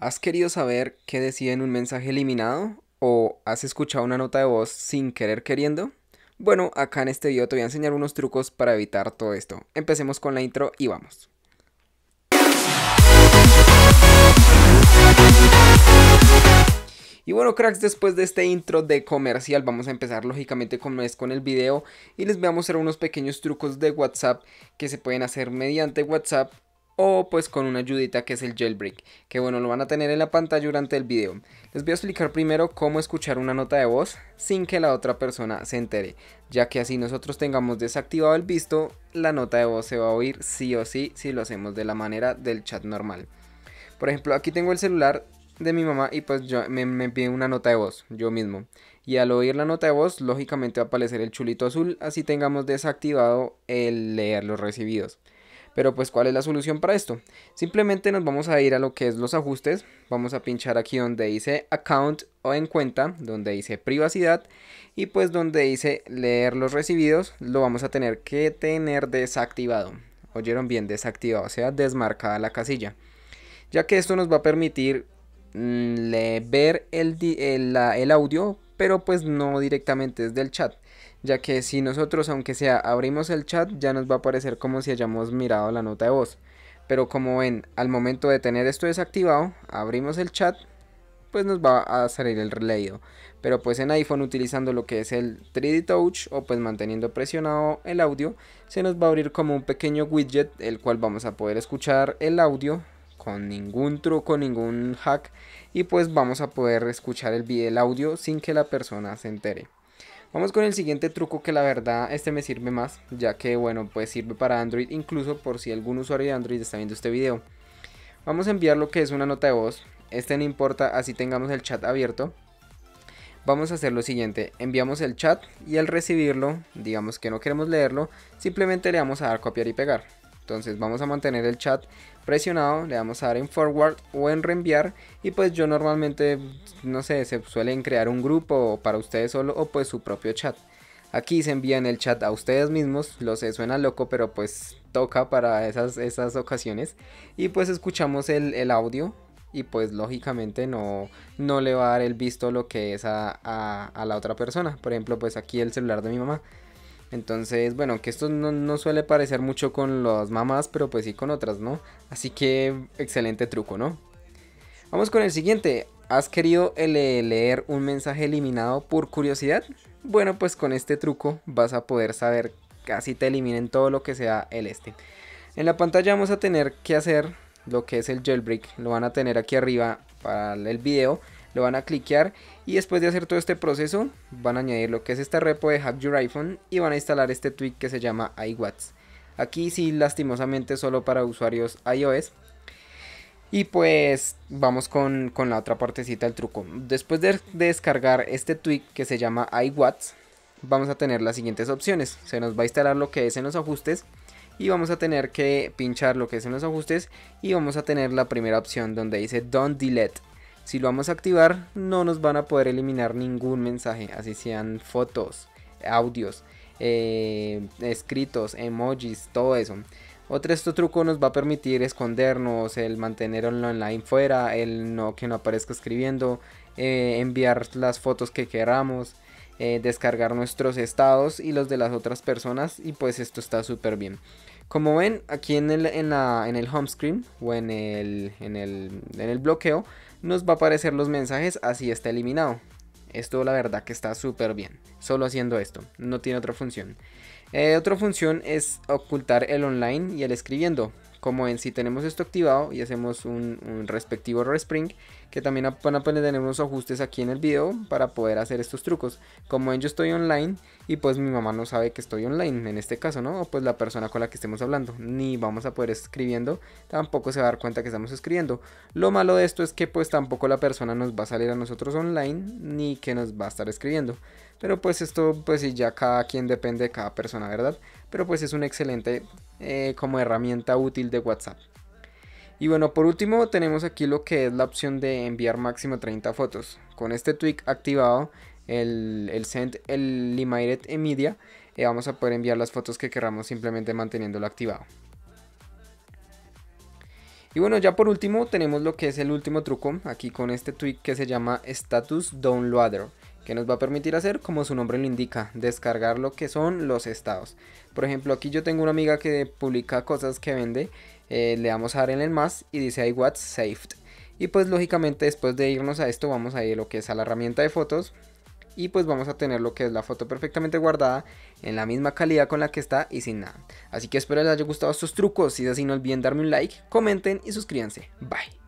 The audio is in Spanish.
¿Has querido saber qué decía en un mensaje eliminado? ¿O has escuchado una nota de voz sin querer queriendo? Bueno, acá en este video te voy a enseñar unos trucos para evitar todo esto. Empecemos con la intro y vamos. Y bueno cracks, después de este intro de comercial vamos a empezar lógicamente como es con el video y les voy a mostrar unos pequeños trucos de WhatsApp que se pueden hacer mediante WhatsApp o pues con una ayudita que es el jailbreak, que bueno, lo van a tener en la pantalla durante el video. Les voy a explicar primero cómo escuchar una nota de voz sin que la otra persona se entere, ya que así nosotros tengamos desactivado el visto, la nota de voz se va a oír sí o sí si lo hacemos de la manera del chat normal. Por ejemplo, aquí tengo el celular de mi mamá y pues yo me, me una nota de voz, yo mismo. Y al oír la nota de voz, lógicamente va a aparecer el chulito azul, así tengamos desactivado el leer los recibidos. Pero pues ¿cuál es la solución para esto? Simplemente nos vamos a ir a lo que es los ajustes, vamos a pinchar aquí donde dice account o en cuenta, donde dice privacidad y pues donde dice leer los recibidos lo vamos a tener que tener desactivado. Oyeron bien, desactivado, o sea, desmarcada la casilla. Ya que esto nos va a permitir mm, ver el, el audio, pero pues no directamente desde el chat ya que si nosotros aunque sea abrimos el chat ya nos va a aparecer como si hayamos mirado la nota de voz. Pero como ven, al momento de tener esto desactivado, abrimos el chat, pues nos va a salir el releído. Pero pues en iPhone utilizando lo que es el 3D Touch o pues manteniendo presionado el audio, se nos va a abrir como un pequeño widget el cual vamos a poder escuchar el audio con ningún truco, ningún hack y pues vamos a poder escuchar el, el audio sin que la persona se entere. Vamos con el siguiente truco que la verdad este me sirve más, ya que bueno, pues sirve para Android incluso por si algún usuario de Android está viendo este video. Vamos a enviar lo que es una nota de voz, este no importa así tengamos el chat abierto. Vamos a hacer lo siguiente, enviamos el chat y al recibirlo, digamos que no queremos leerlo, simplemente le vamos a dar copiar y pegar. Entonces vamos a mantener el chat presionado, le vamos a dar en forward o en reenviar y pues yo normalmente, no sé, se suelen crear un grupo para ustedes solo o pues su propio chat. Aquí se envían el chat a ustedes mismos, lo sé, suena loco, pero pues toca para esas, esas ocasiones. Y pues escuchamos el, audio y pues lógicamente no, no le va a dar el visto lo que es a, a la otra persona. Por ejemplo, pues aquí el celular de mi mamá. Entonces, bueno, que esto no, suele parecer mucho con las mamás, pero pues sí con otras, ¿no? Así que excelente truco, ¿no? Vamos con el siguiente. ¿Has querido leer un mensaje eliminado por curiosidad? Bueno, pues con este truco vas a poder saber casi te eliminen todo lo que sea el este. En la pantalla vamos a tener que hacer lo que es el jailbreak. Lo van a tener aquí arriba para el video lo van a cliquear y después de hacer todo este proceso van a añadir lo que es esta repo de Hack Your iPhone y van a instalar este tweak que se llama iWatts. Aquí sí lastimosamente solo para usuarios iOS. Y pues vamos con, la otra partecita del truco. Después de, descargar este tweak que se llama iWatts, vamos a tener las siguientes opciones. Se nos va a instalar lo que es en los ajustes y vamos a tener que pinchar lo que es en los ajustes y vamos a tener la primera opción donde dice Don't Delete. Si lo vamos a activar, no nos van a poder eliminar ningún mensaje, así sean fotos, audios, eh, escritos, emojis, todo eso. Otro este truco nos va a permitir escondernos, el mantenerlo online fuera, el no que no aparezca escribiendo, eh, enviar las fotos que queramos, eh, descargar nuestros estados y los de las otras personas y pues esto está súper bien. Como ven aquí en el, en, en el home screen o en el, en el, en el bloqueo nos va a aparecer los mensajes así está eliminado. Esto la verdad que está súper bien. Solo haciendo esto. No tiene otra función. Eh, otra función es ocultar el online y el escribiendo como en si tenemos esto activado y hacemos un, respectivo respring que también van a tener unos ajustes aquí en el video para poder hacer estos trucos como en yo estoy online y pues mi mamá no sabe que estoy online en este caso no o pues la persona con la que estemos hablando ni vamos a poder escribiendo tampoco se va a dar cuenta que estamos escribiendo lo malo de esto es que pues tampoco la persona nos va a salir a nosotros online ni que nos va a estar escribiendo pero pues esto pues ya cada quien depende de cada persona verdad pero pues es un excelente eh, como herramienta útil de WhatsApp. Y bueno, por último tenemos aquí lo que es la opción de enviar máximo 30 fotos. Con este tweak activado, el, el Send el Limited Media, eh, vamos a poder enviar las fotos que queramos simplemente manteniéndolo activado. Y bueno, ya por último tenemos lo que es el último truco aquí con este tweak que se llama Status Downloader que nos va a permitir hacer como su nombre lo indica, descargar lo que son los estados. Por ejemplo, aquí yo tengo una amiga que publica cosas que vende, eh, le damos a dar en el más y dice I what's saved. Y pues lógicamente después de irnos a esto vamos a ir a lo que es a la herramienta de fotos y pues vamos a tener lo que es la foto perfectamente guardada en la misma calidad con la que está y sin nada. Así que espero les haya gustado estos trucos, si es así no olviden darme un like, comenten y suscríbanse. Bye.